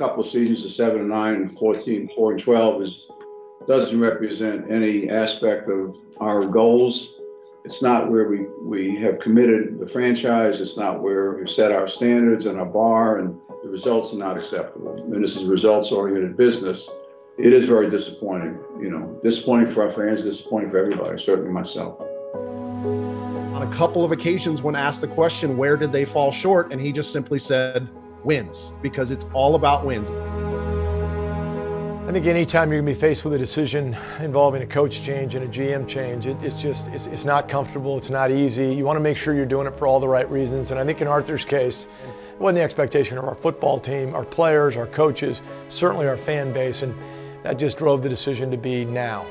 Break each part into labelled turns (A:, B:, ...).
A: couple seasons of seven and nine and 14, four and 12 is, doesn't represent any aspect of our goals. It's not where we, we have committed the franchise. It's not where we've set our standards and our bar, and the results are not acceptable. And this is results oriented business. It is very disappointing, you know, disappointing for our fans, disappointing for everybody, certainly myself.
B: On a couple of occasions, when asked the question, where did they fall short? And he just simply said, wins, because it's all about wins.
C: I think anytime you're going to be faced with a decision involving a coach change and a GM change, it, it's just it's, it's, not comfortable. It's not easy. You want to make sure you're doing it for all the right reasons. And I think in Arthur's case, it wasn't the expectation of our football team, our players, our coaches, certainly our fan base, and that just drove the decision to be now.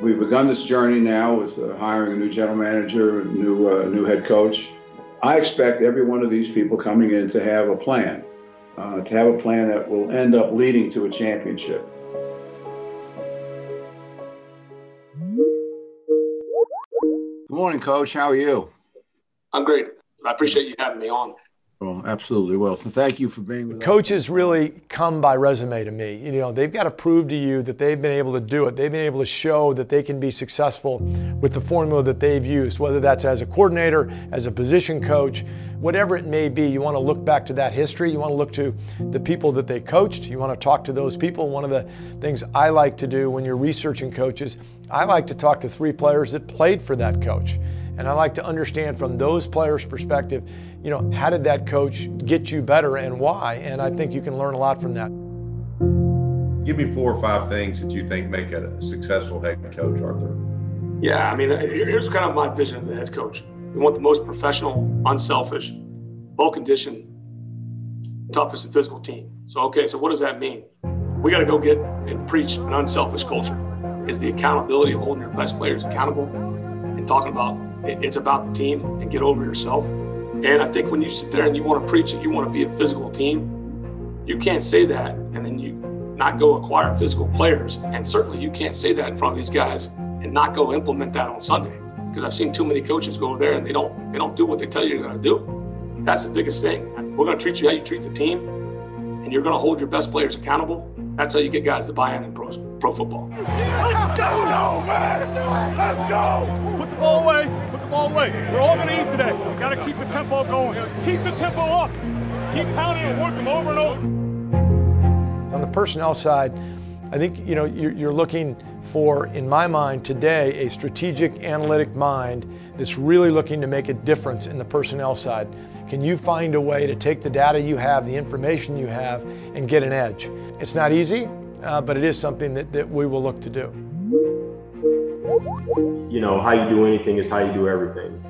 A: We've begun this journey now with uh, hiring a new general manager, a new uh, new head coach. I expect every one of these people coming in to have a plan uh, to have a plan that will end up leading to a championship. Good morning, Coach. How are you?
D: I'm great. I appreciate you having me on.
A: Well, absolutely. Well, so thank you for being with
C: Coaches really come by resume to me. You know, they've got to prove to you that they've been able to do it. They've been able to show that they can be successful with the formula that they've used, whether that's as a coordinator, as a position coach, whatever it may be. You want to look back to that history. You want to look to the people that they coached. You want to talk to those people. One of the things I like to do when you're researching coaches, I like to talk to three players that played for that coach. And I like to understand from those players' perspective, you know, how did that coach get you better and why? And I think you can learn a lot from that.
E: Give me four or five things that you think make a successful head coach, Arthur.
D: Yeah, I mean, uh, here's kind of my vision of the head coach. We want the most professional, unselfish, well conditioned, toughest and physical team. So, okay, so what does that mean? We got to go get and preach an unselfish culture. Is the accountability of holding your best players accountable and talking about it's about the team and get over yourself. And I think when you sit there and you want to preach it, you want to be a physical team, you can't say that and then you not go acquire physical players. And certainly you can't say that in front of these guys and not go implement that on Sunday. Because I've seen too many coaches go there and they don't they don't do what they tell you they're gonna do. That's the biggest thing. We're gonna treat you how you treat the team, and you're gonna hold your best players accountable. That's how you get guys to buy in in pro, pro football.
F: Let's go, man! Let's go!
G: Put the ball away Put the ball late. We're all going to eat today. We've got to keep the tempo going. Keep the tempo up. Keep pounding and work them over and over.
C: On the personnel side, I think you know you're looking for, in my mind today, a strategic analytic mind that's really looking to make a difference in the personnel side. Can you find a way to take the data you have, the information you have, and get an edge? It's not easy, uh, but it is something that, that we will look to do
H: you know, how you do anything is how you do everything.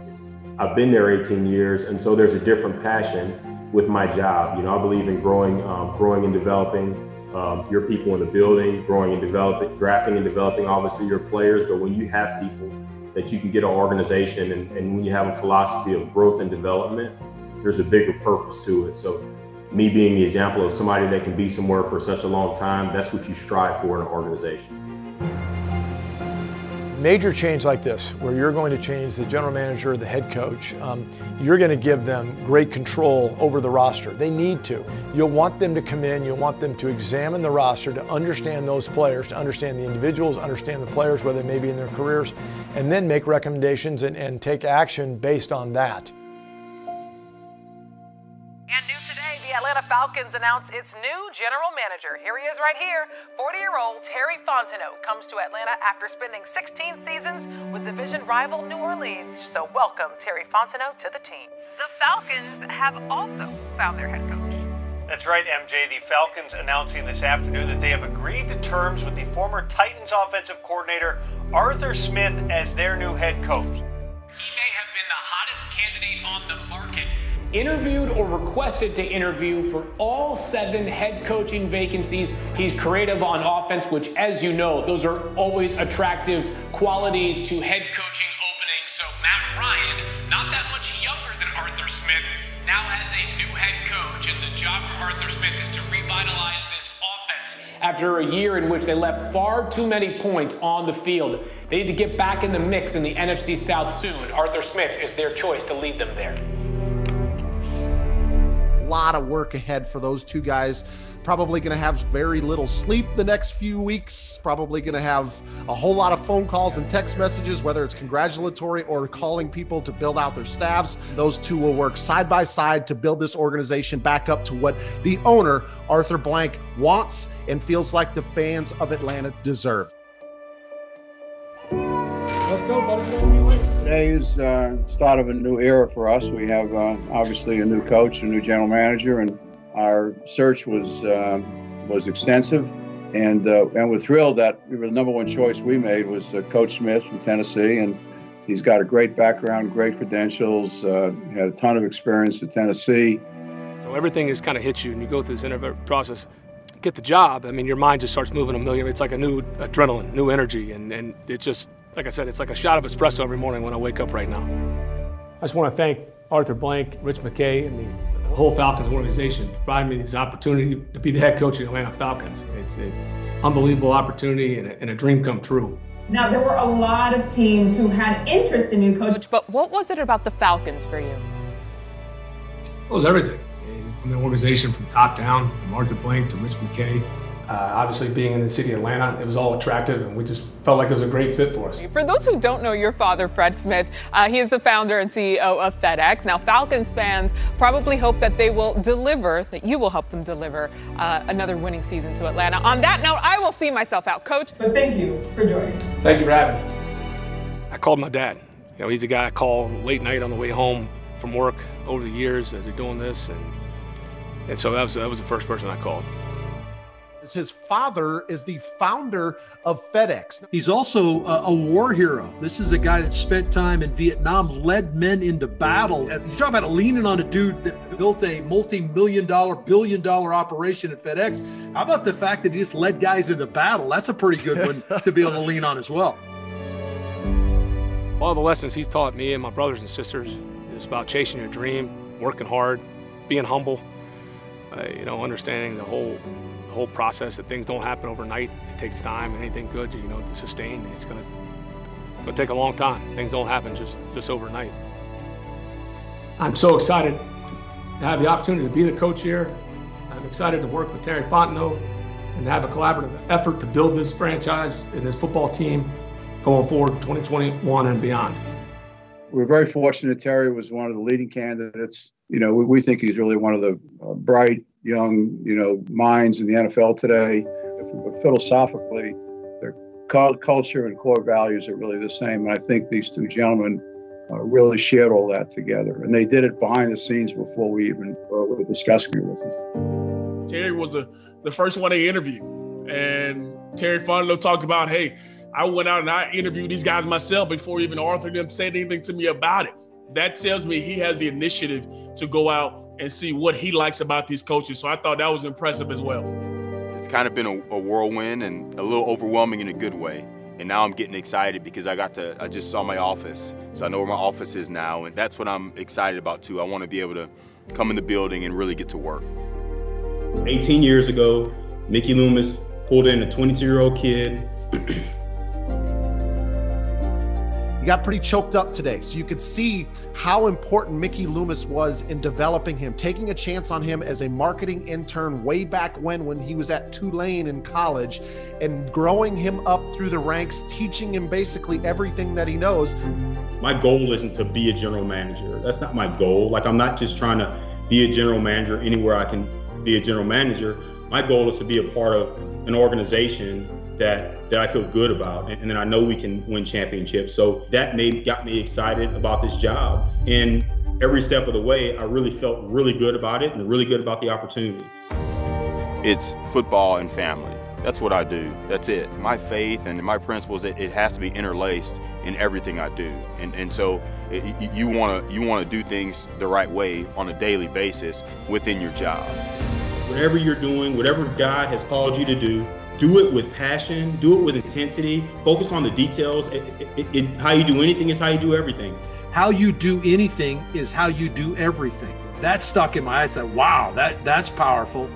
H: I've been there 18 years, and so there's a different passion with my job. You know, I believe in growing, um, growing and developing um, your people in the building, growing and developing, drafting and developing, obviously your players. But when you have people that you can get an organization, and, and when you have a philosophy of growth and development, there's a bigger purpose to it. So, me being the example of somebody that can be somewhere for such a long time, that's what you strive for in an organization
C: major change like this, where you're going to change the general manager, the head coach, um, you're going to give them great control over the roster. They need to. You'll want them to come in, you'll want them to examine the roster, to understand those players, to understand the individuals, understand the players where they may be in their careers, and then make recommendations and, and take action based on that.
I: Falcons announce its new general manager. Here he is right here. 40 year old Terry Fontenot comes to Atlanta after spending 16 seasons with division rival New Orleans. So, welcome Terry Fontenot to the team. The Falcons have also found their head coach.
J: That's right, MJ. The Falcons announcing this afternoon that they have agreed to terms with the former Titans offensive coordinator Arthur Smith as their new head coach.
K: Interviewed or requested to interview for all seven head coaching vacancies. He's creative on offense, which, as you know, those are always attractive qualities to head coaching openings. So Matt Ryan, not that much younger than Arthur Smith, now has a new head coach, and the job for Arthur Smith is to revitalize this offense. After a year in which they left far too many points on the field, they need to get back in the mix in the NFC South soon. Arthur Smith is their choice to lead them there
B: lot of work ahead for those two guys. Probably going to have very little sleep the next few weeks. Probably going to have a whole lot of phone calls and text messages, whether it's congratulatory or calling people to build out their staffs. Those two will work side by side to build this organization back up to what the owner, Arthur Blank, wants and feels like the fans of Atlanta deserve.
L: Let's go, buddy.
A: Today is uh, start of a new era for us. We have uh, obviously a new coach, a new general manager, and our search was uh, was extensive, and uh, and we're thrilled that the number one choice we made was uh, Coach Smith from Tennessee, and he's got a great background, great credentials, uh, had a ton of experience at Tennessee.
L: So everything is kind of hits you, and you go through this interview process. Get the job. I mean, your mind just starts moving a million. It's like a new adrenaline, new energy, and and it just like I said, it's like a shot of espresso every morning when I wake up right now. I just want to thank Arthur Blank, Rich McKay, and the whole Falcons organization for providing me this opportunity to be the head coach of the Atlanta Falcons. It's an unbelievable opportunity and a, and a dream come true.
I: Now, there were a lot of teams who had interest in new coach, but what was it about the Falcons for you?
L: It was everything. From the organization from top down, from Arthur Blank to Rich McKay, uh, obviously, being in the city of Atlanta, it was all attractive, and we just felt like it was a great fit for us.
I: For those who don't know your father, Fred Smith, uh, he is the founder and CEO of FedEx. Now, Falcons fans probably hope that they will deliver, that you will help them deliver uh, another winning season to Atlanta. On that note, I will see myself out, Coach. But thank you for joining.
L: Thank you for having me. I called my dad. You know, he's a guy I call late night on the way home from work over the years as they're doing this, and and so that was that was the first person I called.
B: His father is the founder of FedEx.
M: He's also a, a, war hero. This is a guy that spent time in Vietnam, led men into battle. And you talk about leaning on a dude that built a multi-million dollar, billion dollar operation at FedEx. How about the fact that he just led guys into battle? That's a pretty good one to be able to lean on as well.
L: All the lessons he's taught me and my brothers and sisters is about chasing your dream, working hard, being humble, uh, you know, understanding the whole the whole process that things don't happen overnight. It takes time. Anything good, you know, to sustain, it's gonna gonna take a long time. Things don't happen just just overnight. I'm so excited to have the opportunity to be the coach here. I'm excited to work with Terry Fontenot and have a collaborative effort to build this franchise and this football team going forward 2021 and beyond.
A: We're very fortunate Terry was one of the leading candidates. You know, we, we think he's really one of the uh, bright, young, you know, minds in the NFL today. But philosophically, their culture and core values are really the same. And I think these two gentlemen uh, really shared all that together. And they did it behind the scenes before we even uh, were discussing it with them.
G: Terry was the first one they interviewed. And Terry Fontenot talked about, hey, I went out and I interviewed these guys myself before even Arthur them said anything to me about it. That tells me he has the initiative to go out and see what he likes about these coaches. So I thought that was impressive as well.
N: It's kind of been a, a whirlwind and a little overwhelming in a good way. And now I'm getting excited because I got to, I just saw my office. So I know where my office is now. And that's what I'm excited about too. I want to be able to come in the building and really get to work.
O: 18 years ago, Mickey Loomis pulled in a 22 year old kid
B: He got pretty choked up today. So you could see how important Mickey Loomis was in developing him, taking a chance on him as a marketing intern way back when, when he was at Tulane in college, and growing him up through the ranks, teaching him basically everything that he knows.
O: My goal isn't to be a general manager. That's not my goal. Like, I'm not just trying to be a general manager anywhere I can be a general manager. My goal is to be a part of an organization that that I feel good about, and, and then I know we can win championships. So that made got me excited about this job, and every step of the way, I really felt really good about it and really good about the opportunity.
N: It's football and family. That's what I do. That's it. My faith and my principles, it, it has to be interlaced in everything I do. And, and so eh, it, you want to you want to do things the right way on a daily basis within your job.
O: Whatever you're doing, whatever God has called you to do, do it with passion, do it with intensity, focus on the details. It, it, it, how you do anything is how you do everything.
M: How you do anything is how you do everything. That stuck in my eye. I said, wow, that, that's powerful.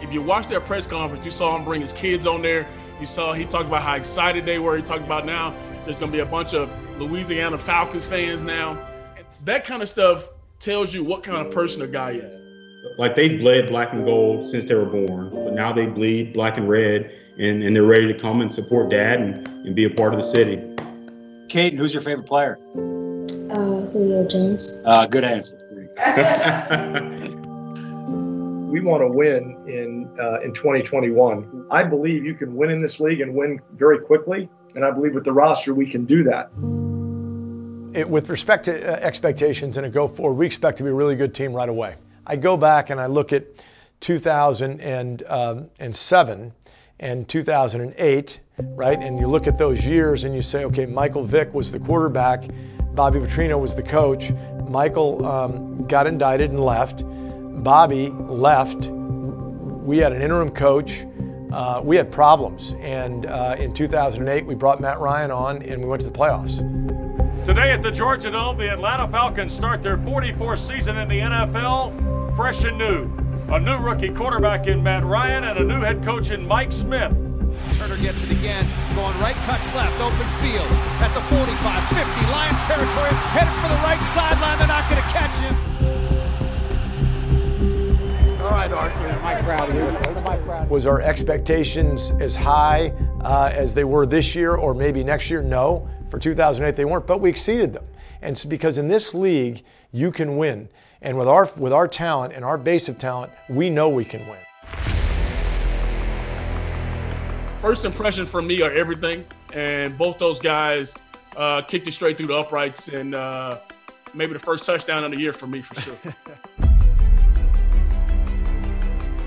G: If you watched that press conference, you saw him bring his kids on there. You saw he talked about how excited they were. He talked about now there's going to be a bunch of Louisiana Falcons fans now. That kind of stuff tells you what kind of person a guy is.
O: like they bled black and gold since they were born, but now they bleed black and red, and, and they're ready to come and support dad and, and be a part of the city.
P: Caden, who's your favorite player?
Q: Uh, Julio Jones.
P: Uh, good answer.
R: we want to win in uh, in 2021. I believe you can win in this league and win very quickly, and I believe with the roster we can do that.
C: It, with respect to uh, expectations and a go forward, we expect to be a really good team right away. I go back and I look at 2007 um, and 2008, right? And you look at those years and you say, okay, Michael Vick was the quarterback, Bobby Petrino was the coach. Michael um, got indicted and left. Bobby left. We had an interim coach. Uh, we had problems. And uh, in 2008, we brought Matt Ryan on and we went to the playoffs.
S: Today at the Georgia Dome, the Atlanta Falcons start their 44th season in the NFL fresh and new. A new rookie quarterback in Matt Ryan and a new head coach in Mike Smith.
T: Turner gets it again, going right, cuts left, open field at the 45, 50, Lions territory, headed for the right sideline. They're not going to catch him.
B: All right, Arthur. My crowd here. My crowd.
C: Was our expectations as high uh, as they were this year or maybe next year? No. For 2008, they weren't, but we exceeded them. And it's because in this league, you can win. And with our, with our talent and our base of talent, we know we can win.
G: First impression for me are everything. And both those guys uh, kicked it straight through the uprights and uh, maybe the first touchdown of the year for me, for sure.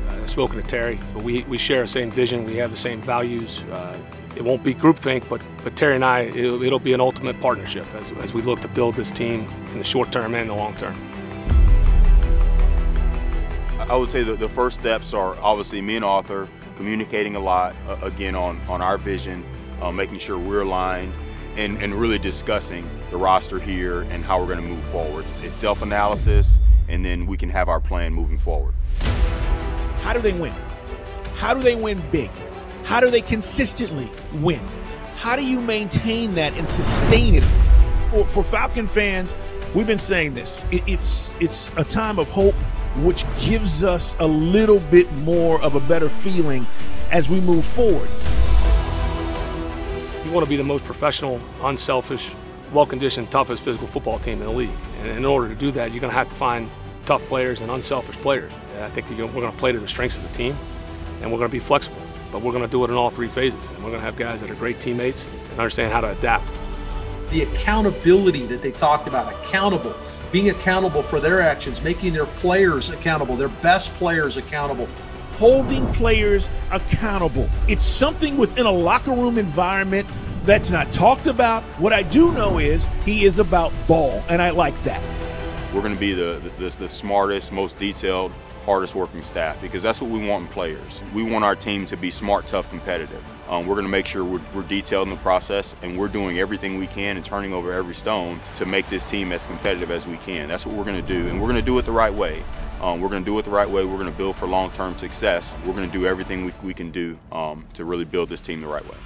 L: I've spoken to Terry, but we, we share the same vision. We have the same values. Uh, it won't be groupthink, but, but Terry and I, it'll, it'll be an ultimate partnership as, as we look to build this team in the short term and the long term.
N: I would say that the first steps are obviously me and Arthur communicating a lot, uh, again, on, on our vision, uh, making sure we're aligned, and, and really discussing the roster here and how we're going to move forward. It's self analysis, and then we can have our plan moving forward.
U: How do they win? How do they win big? How do they consistently win? How do you maintain that and sustain it? For, for Falcon fans, we've been saying this. It, it's it's a time of hope, which gives us a little bit more of a better feeling as we move forward.
L: You want to be the most professional, unselfish, well-conditioned, toughest physical football team in the league. And in order to do that, you're going to have to find tough players and unselfish players. And I think we're going to play to the strengths of the team, and we're going to be flexible but we're going to do it in all three phases. And we're going to have guys that are great teammates and understand how to adapt.
M: The accountability that they talked about, accountable, being accountable for their actions, making their players accountable, their best players accountable.
U: Holding players accountable. It's something within a locker room environment that's not talked about. What I do know is he is about ball, and I like that.
N: We're going to be the, the, the smartest, most detailed, hardest working staff because that's what we want in players. We want our team to be smart, tough, competitive. Um, we're going to make sure we're, we're, detailed in the process and we're doing everything we can and turning over every stone to make this team as competitive as we can. That's what we're going to do, and we're going to do it the right way. Um, we're going to do it the right way. We're going to build for long-term success. We're going to do everything we, we can do um, to really build this team the right way.